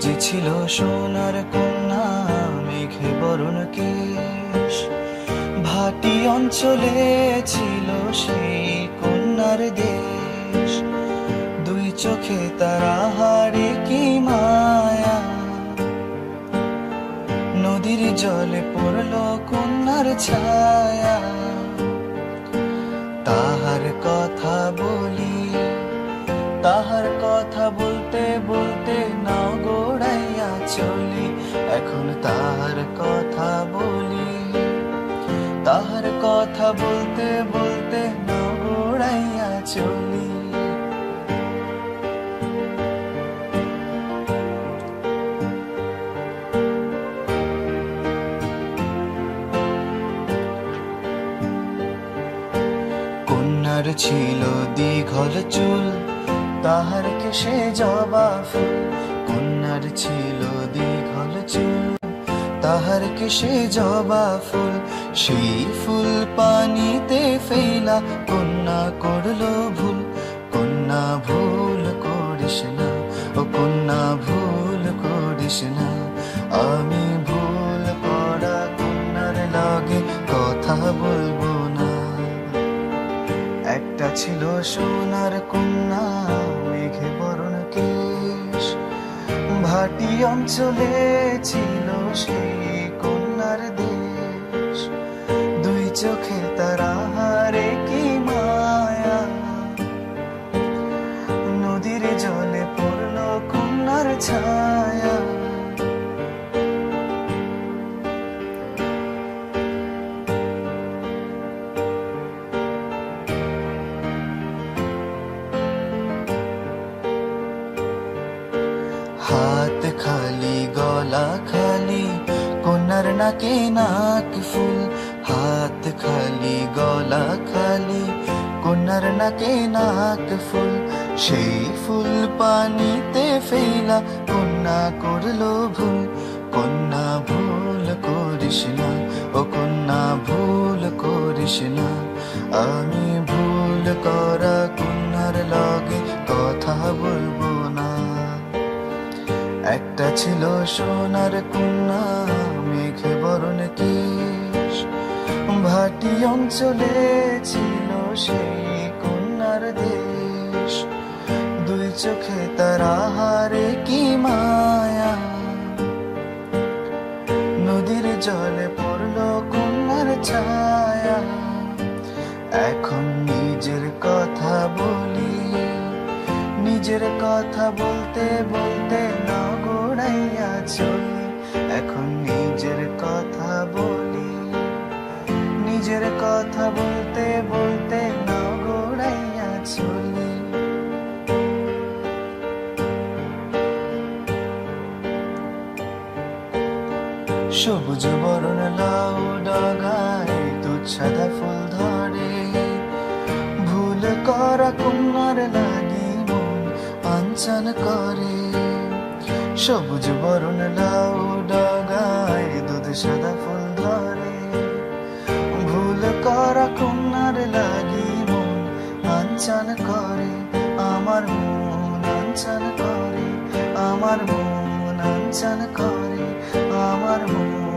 ছিল সোনার কন্যা, মেঘে বরণ কেশ। ভাটি অঞ্চলে ছিল সেই কন্যার দেশ। দুই চোখে তারা হারে কি মায়া। নদীর জলে পড়ল কন্যার ছায়া। তাহার কথা বলি, তাহার কথা বলতে বলতে, নাও গোড়াইয়া চলি। এখন তাহার কথা বলি। তাহার কথা বলতে বলতে, নাও গোড়াইয়া চলি। ছিল দীঘল চুল, তাহার কেশে জবা ফুল কন্যার ছিল দীঘল চুল। তাহার কেশে জবা ফুল? সেই ফুল পানিতে ফেলা কন্যা করল ভুল। কন্যা ভুল করিস না, ও কন্যা ভুল করিস না। আমি ভুল করা কন্যার লাগে কথা বলব না। একটা ছিল সোনার কন্যা। মেঘে বরণ কেশ। ভাটি অঞ্চলে ছিল সেই কন্যার দেশ। দুই চোখে তারা হারে কি মায়া। নদীর জলে পড়ল কন্যার ছায়া। হাত খালি গলা খালি কন্যার নাকে নাক ফুল হাত খালি গলা খালি কন্যার নাকে নাক ফুল সেই ফুল পানিতে ফেলা কন্যা করল ভুল কন্যা ভুল করিস না ও কন্যা ভুল করিস না আমি ভুল করা কন্যার লগে কথা বলব একটা ছিল সোনার কন্যা, মেঘে বরণ কেশ ভাটি অঞ্চলে ছিল সেই কন্যার দেশ। দুই চোখে তারা হারে কি মায়া। নদীর জলে পড়ল কন্যার ছায়া। এখন নিজের কথা বলি, নিজের কথা বলতে বলতে না চলি এখন নিজের কথা বলি। নিজের কথা বলতে বলতে না চলি সবুজ বরণ লাউ ডগায় তুচ্ছাদা ফুল ধরে। ভুল করা কুমার লাগি মন আঞ্চল করে। সবুজ বরণ লাউ ডগায় দুধ সাদা ফুল ধরে। ভুল করা কন্যার লাগি মন আঞ্চল করে, আমার মন আঞ্চল করে, আমার মন আঞ্চল করে, আমার মন